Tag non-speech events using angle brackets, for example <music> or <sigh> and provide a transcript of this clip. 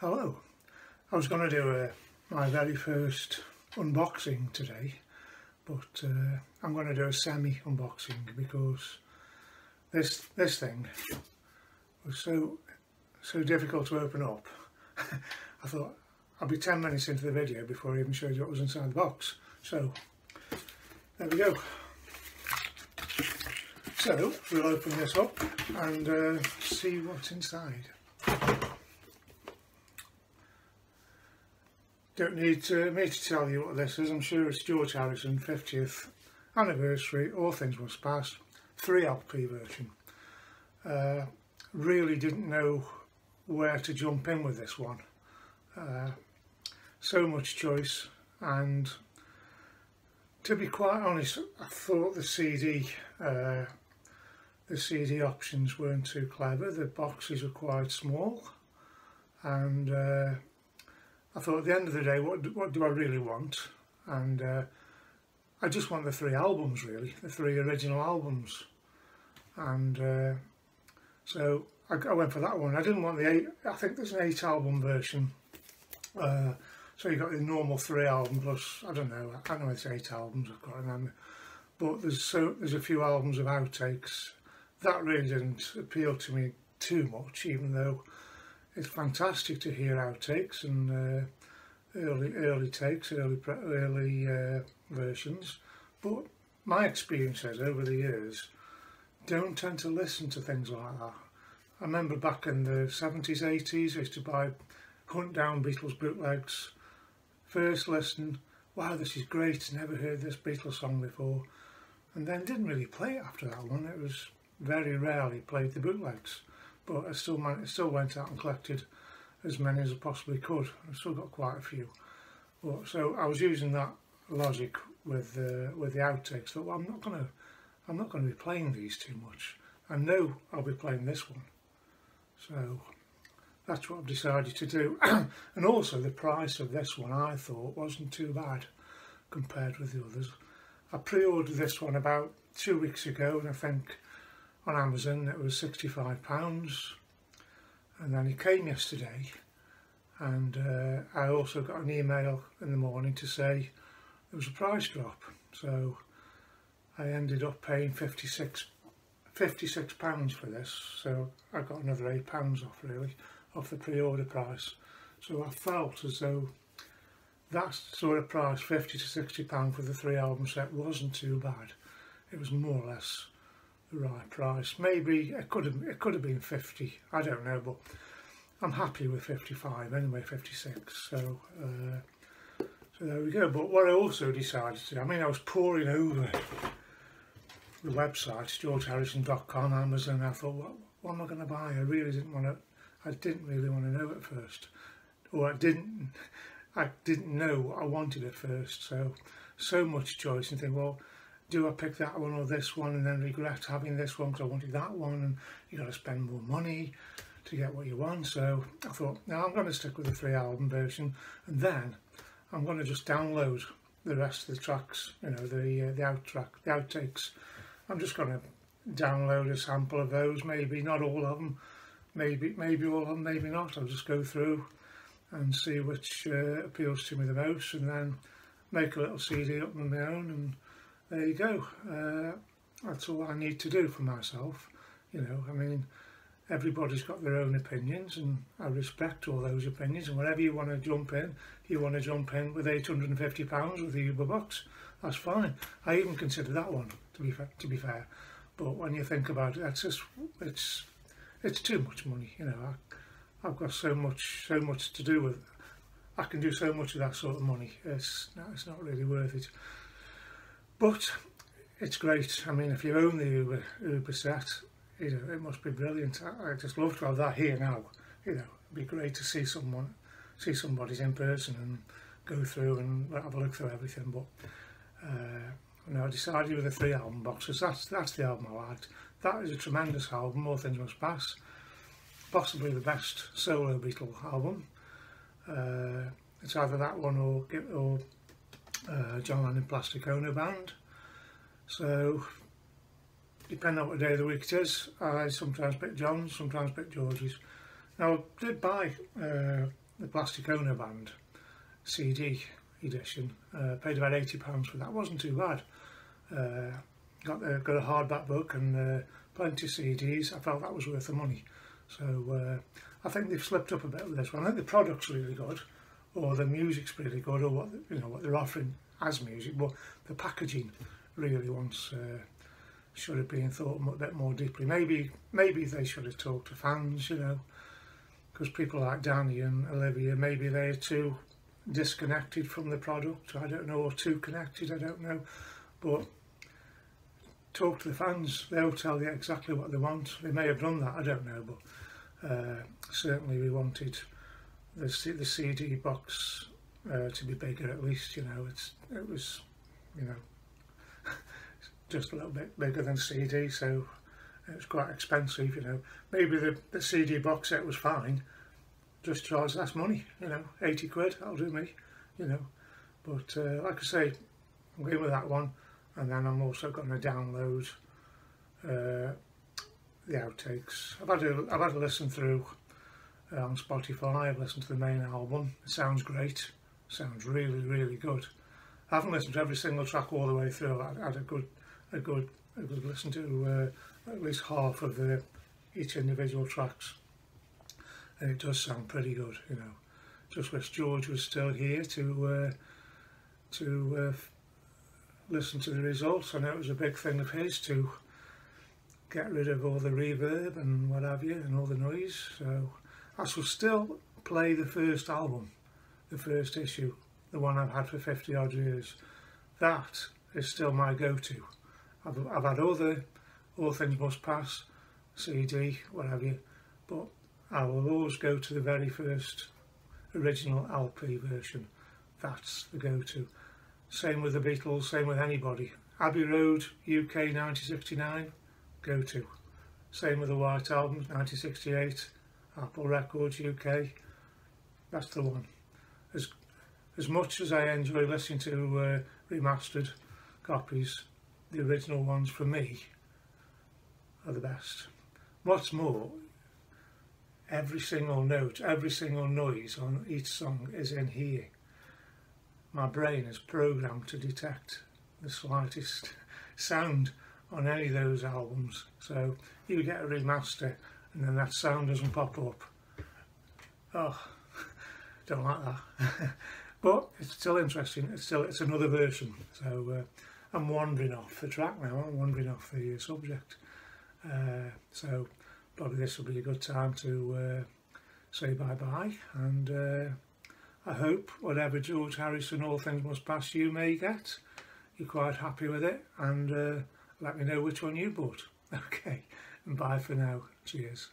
Hello. I was going to do a, my very first unboxing today but uh, I'm going to do a semi unboxing because this this thing was so so difficult to open up. <laughs> I thought I'll be 10 minutes into the video before I even showed you what was inside the box. So there we go. So we'll open this up and uh, see what's inside Don't need to, me to tell you what this is, I'm sure it's George Harrison 50th anniversary, All Things Must Pass, 3 LP version. Uh, really didn't know where to jump in with this one. Uh, so much choice and to be quite honest I thought the CD uh, the CD options weren't too clever, the boxes are quite small and uh, I thought at the end of the day, what, what do I really want? And uh, I just want the three albums really, the three original albums. And uh, so I, I, went for that one. I didn't want the eight, I think there's an eight album version. Uh, so you got the normal three album plus, I don't know, I know it's eight albums, I've got to remember. But there's so there's a few albums of outtakes. That really didn't appeal to me too much, even though it's fantastic to hear outtakes and uh, early early takes, early early uh, versions. But my experiences over the years don't tend to listen to things like that. I remember back in the 70s, 80s, I used to buy, hunt down Beatles bootlegs. First listen, wow, this is great, never heard this Beatles song before. And then didn't really play it after that one. It was very rarely played the bootlegs but I still I still went out and collected as many as I possibly could. I've still got quite a few. But, so I was using that logic with uh, with the outtakes. Well, I'm not gonna I'm not gonna be playing these too much. I know I'll be playing this one. So that's what I've decided to do. <clears throat> and also the price of this one I thought wasn't too bad compared with the others. I pre-ordered this one about two weeks ago and I think on Amazon it was £65 and then it came yesterday and uh, I also got an email in the morning to say there was a price drop. So I ended up paying 56 56 pounds for this. So I got another eight pounds off really off the pre-order price. So I felt as though that sort of price 50 to 60 pound for the three album set wasn't too bad. It was more or less right price. Maybe it could have it could have been 50. I don't know, but I'm happy with 55 anyway, 56. So uh, so there we go. But what I also decided to, I mean, I was pouring over the website, georgeharrison.com, Amazon. I thought, what, what am I going to buy? I really didn't want to. I didn't really want to know at first, or I didn't. I didn't know what I wanted at first. So so much choice and think, well do I pick that one or this one and then regret having this one because I wanted that one and you got to spend more money to get what you want. So I thought now I'm going to stick with the three album version. And then I'm going to just download the rest of the tracks you know the uh, the out track the outtakes. I'm just going to download a sample of those maybe not all of them maybe maybe all of them maybe not. I'll just go through and see which uh, appeals to me the most and then make a little CD up on my own and there you go. Uh, that's all I need to do for myself. You know, I mean, everybody's got their own opinions and I respect all those opinions and whenever you want to jump in, you want to jump in with £850 with the Uber box, that's fine. I even consider that one, to be, to be fair. But when you think about it, that's just, it's, it's too much money, you know. I, I've got so much, so much to do with, I can do so much of that sort of money. It's, no, it's not really worth it. But it's great. I mean, if you own the Uber, Uber set, you know, it must be brilliant. I, I just love to have that here now. You know, it'd be great to see someone, see somebody's in person and go through and have a look through everything. But uh, know, I decided with the three album boxes. That's that's the album I liked. That is a tremendous album. All Things Must Pass. Possibly the best solo Beatle album. Uh, it's either that one or or uh, John Lennon Plastic Ono Band. So, depending on what day of the week it is, I sometimes pick John's, sometimes pick George's. Now, I did buy uh, the Plastic Ono Band CD edition. Uh, paid about £80 for that, wasn't too bad. Uh, got, the, got a hardback book and uh, plenty of CDs, I felt that was worth the money. So uh, I think they've slipped up a bit with this one. I think the product's really good, or the music's really good, or what you know what they're offering as music, but the packaging really wants uh, should have been thought a bit more deeply. Maybe maybe they should have talked to fans, you know, because people like Dhani and Olivia, maybe they're too disconnected from the product. I don't know, or too connected. I don't know, but talk to the fans. They'll tell you exactly what they want. They may have done that. I don't know, but uh, certainly we wanted the the CD box uh, to be bigger at least. You know, it's it was, you know <laughs> just a little bit bigger than CD, so it was quite expensive, you know. Maybe the, the CD box set was fine, just charge less money, you know, 80 quid, that'll do me, you know. But uh, like I say, I'm going with that one, and then I'm also going to download uh, the outtakes. I've had a, I've had a listen through on Spotify, I've listened to the main album, it sounds great, sounds really, really good. I haven't listened to every single track all the way through, I had a good a good a good listen to uh, at least half of the each individual tracks. And it does sound pretty good you know. Just wish George was still here to uh, to uh, listen to the results. I know it was a big thing of his to get rid of all the reverb and what have you and all the noise. So I shall still play the first album the first issue the one I've had for 50 odd years that is still my go-to I've, I've had other All Things Must Pass, CD, whatever, you. but I will always go to the very first original LP version. That's the go-to. Same with the Beatles, same with anybody. Abbey Road, UK 1969, go-to. Same with the White Album, 1968, Apple Records UK, that's the one. As, as much as I enjoy listening to uh, remastered copies, the original ones for me are the best. What's more, every single note, every single noise on each song is in here. My brain is programmed to detect the slightest <laughs> sound on any of those albums. So you get a remaster and then that sound doesn't pop up. Oh, <laughs> don't like that. <laughs> but it's still interesting. It's still it's another version. So uh, I'm wandering off the track now, I'm wandering off the subject. Uh, so probably this will be a good time to uh, say bye-bye and uh, I hope whatever George Harrison All Things Must Pass you may get, you're quite happy with it and uh, let me know which one you bought. <laughs> Okay, and bye for now. Cheers.